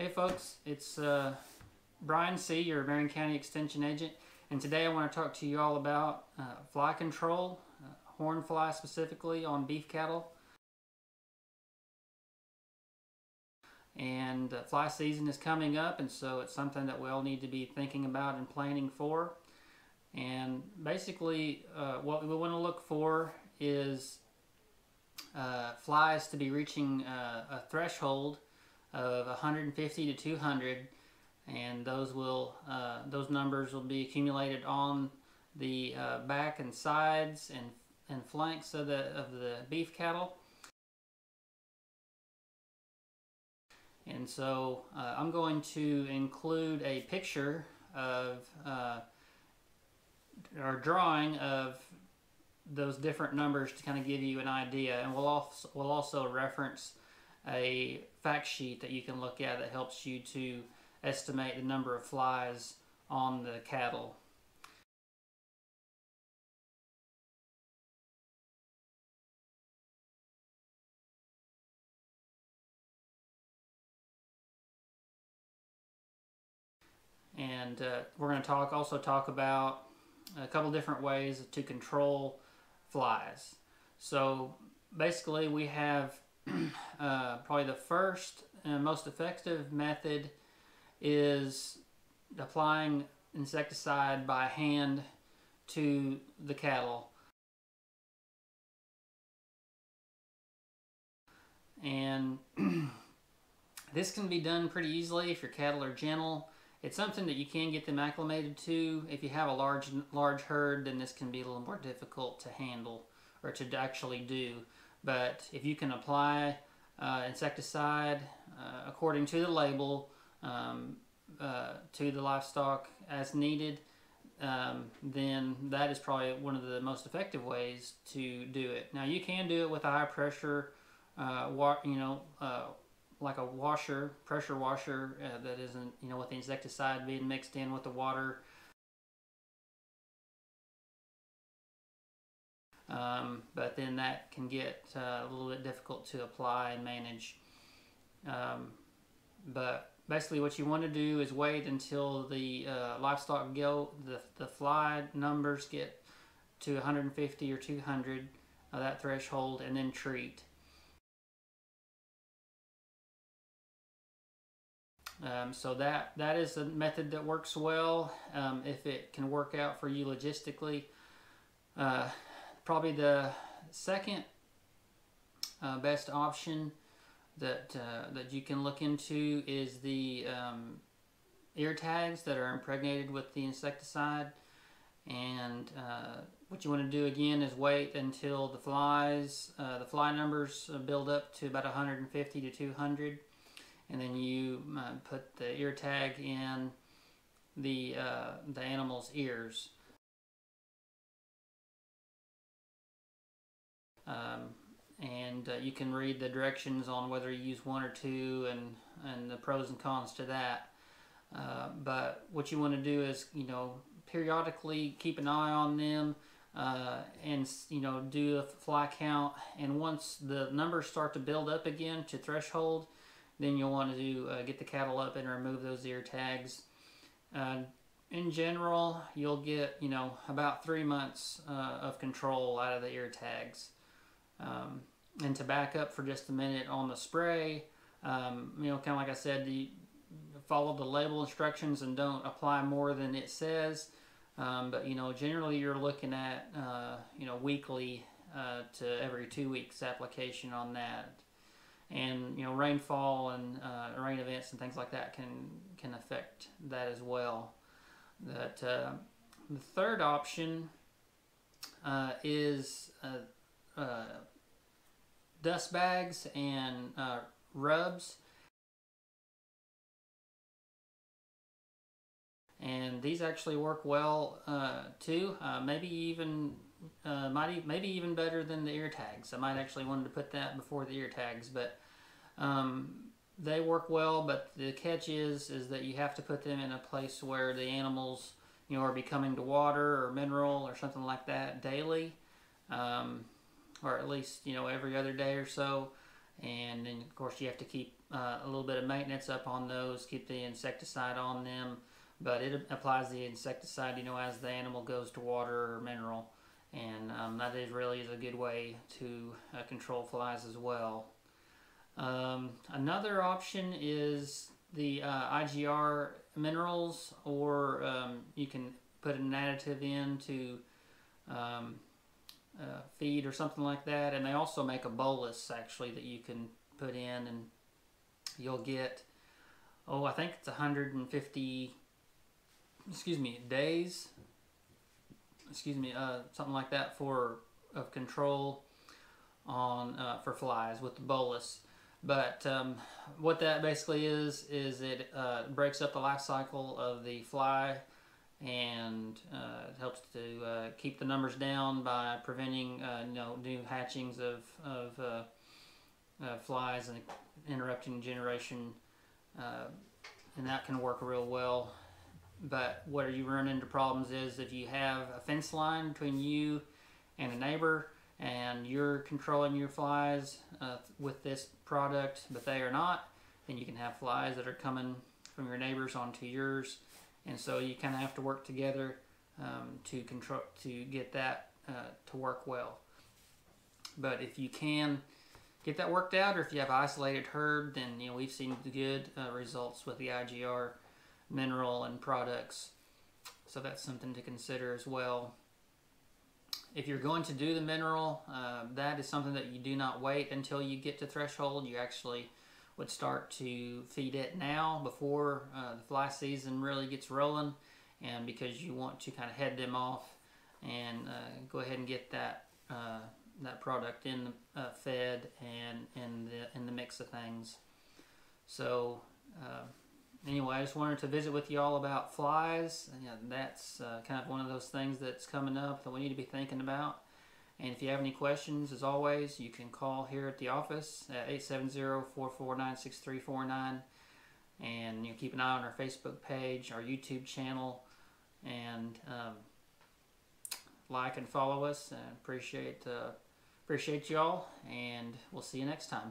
Hey folks, it's uh, Brian See, your Marion County Extension Agent, and today I want to talk to you all about uh, fly control, uh, horn fly specifically on beef cattle. And uh, fly season is coming up, and so it's something that we all need to be thinking about and planning for. And basically, uh, what we want to look for is uh, flies to be reaching a threshold of 150 to 200 and those will uh, those numbers will be accumulated on the uh, back and sides and and flanks of the of the beef cattle. And so uh, I'm going to include a picture of uh, or drawing of those different numbers to kind of give you an idea. And we'll also we'll also reference a fact sheet that you can look at that helps you to estimate the number of flies on the cattle. And uh, we're going to talk also talk about a couple different ways to control flies. So basically we have uh, probably the first and most effective method is applying insecticide by hand to the cattle. And this can be done pretty easily if your cattle are gentle. It's something that you can get them acclimated to. If you have a large large herd, then this can be a little more difficult to handle or to actually do. But if you can apply uh, insecticide uh, according to the label um, uh, to the livestock as needed, um, then that is probably one of the most effective ways to do it. Now you can do it with a high pressure, uh, wa- you know, uh, like a washer, pressure washer uh, that isn't, you know, with the insecticide being mixed in with the water. Um, but then that can get uh, a little bit difficult to apply and manage. Um, but basically what you want to do is wait until the uh, livestock go, the, the fly numbers get to 150 or 200, uh, that threshold, and then treat. Um, so that that is a method that works well um, if it can work out for you logistically. Uh, probably the second uh, best option that uh, that you can look into is the um, ear tags that are impregnated with the insecticide. And uh, what you want to do again is wait until the flies, uh, the fly numbers build up to about 150 to 200, and then you uh, put the ear tag in the uh, the animal's ears. Um, and uh, you can read the directions on whether you use one or two and, and the pros and cons to that. Uh, but what you want to do is, you know, periodically keep an eye on them uh, and, you know, do a fly count. And once the numbers start to build up again to threshold, then you'll want to uh, get the cattle up and remove those ear tags. In general, you'll get, you know, about three months uh, of control out of the ear tags. Um, and to back up for just a minute on the spray, um, you know, kind of like I said, you follow the label instructions and don't apply more than it says. Um, but you know, generally you're looking at uh, you know weekly uh, to every two weeks application on that, and you know rainfall and uh, rain events and things like that can can affect that as well. That uh, the third option uh, is uh, dust bags and uh, rubs. And these actually work well uh, too. Uh, maybe even uh, might maybe even better than the ear tags. I might actually wanted to put that before the ear tags, but um, they work well. But the catch is is that you have to put them in a place where the animals you know are becoming to water or mineral or something like that daily. Um, or at least you know every other day or so. And then of course you have to keep uh, a little bit of maintenance up on those, keep the insecticide on them, but it applies the insecticide, you know, as the animal goes to water or mineral, and um, that is really is a good way to uh, control flies as well. Um, another option is the uh, IGR minerals, or um, you can put an additive in to um, uh, feed or something like that. And they also make a bolus actually that you can put in, and you'll get oh I think it's 150 excuse me days excuse me uh, something like that for of control on uh, for flies with the bolus. But um, what that basically is is it uh, breaks up the life cycle of the fly and uh, it helps to uh, keep the numbers down by preventing uh, you know new hatchings of of uh, uh, flies and interrupting generation, uh, and that can work real well. But where you run into problems is if you have a fence line between you and a neighbor, and you're controlling your flies with this product, but they are not, then you can have flies that are coming from your neighbors onto yours and so you kind of have to work together um, to control to get that uh, to work well. But if you can get that worked out, or if you have isolated herd, then you know we've seen good uh, results with the IGR mineral and products. So that's something to consider as well. If you're going to do the mineral, uh, that is something that you do not wait until you get to threshold. You actually would start to feed it now before uh, the fly season really gets rolling. And because you want to kind of head them off and uh, go ahead and get that uh, that product in the uh, fed and in the in the mix of things. So uh, anyway I just wanted to visit with you all about flies. And that's uh, kind of one of those things that's coming up that we need to be thinking about and if you have any questions, as always, you can call here at the office at 870-449-6349. And you keep an eye on our Facebook page, our YouTube channel, and um, like and follow us. And appreciate uh, appreciate y'all, and we'll see you next time.